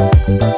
Thank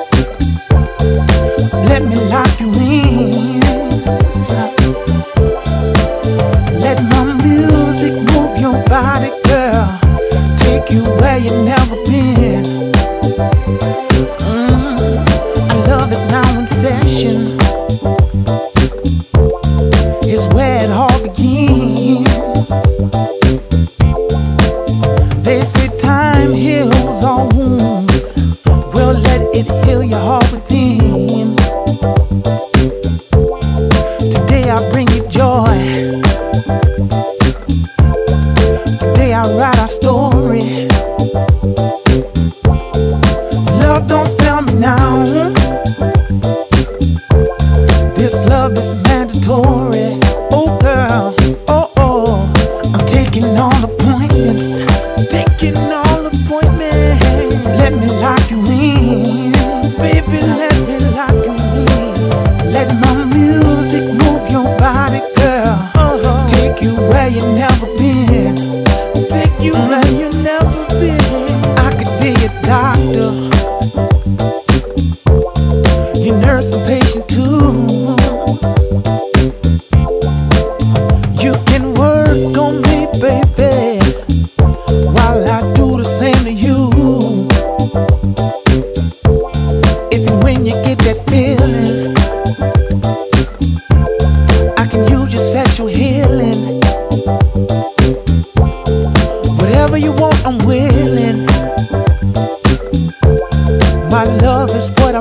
Today I write our story. Love don't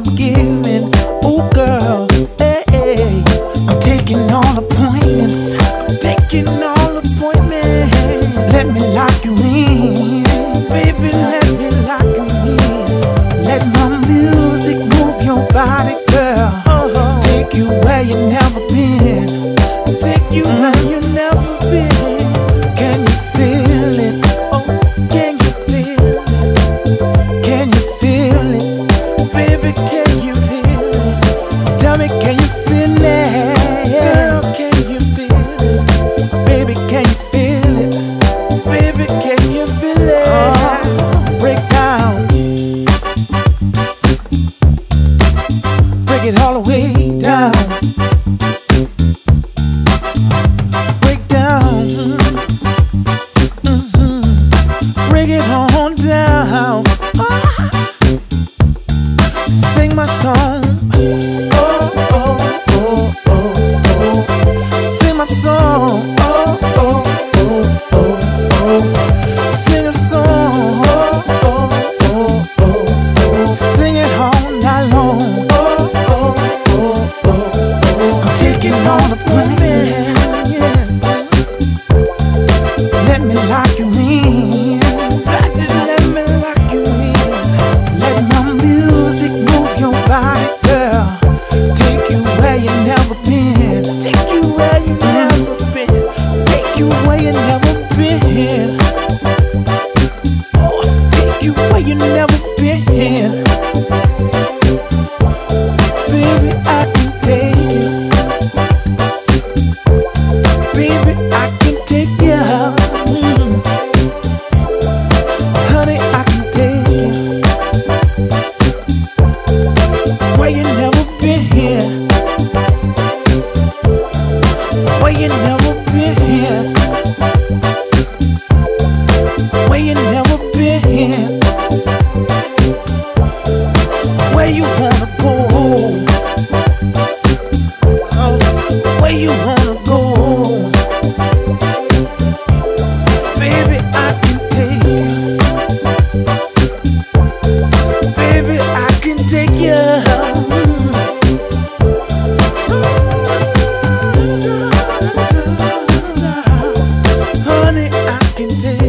I'm giving. Oh, girl, hey, hey. I'm taking all appointments. I'm taking all appointments. Let me lock you in, baby. Let you never been here. Baby, I can take you. Baby, I can take you mm-hmm. Honey, I can take you. Where you never been. Where you never been. Where you never where you wanna go. Baby, I can take you. Baby, I can take you. Honey, I can take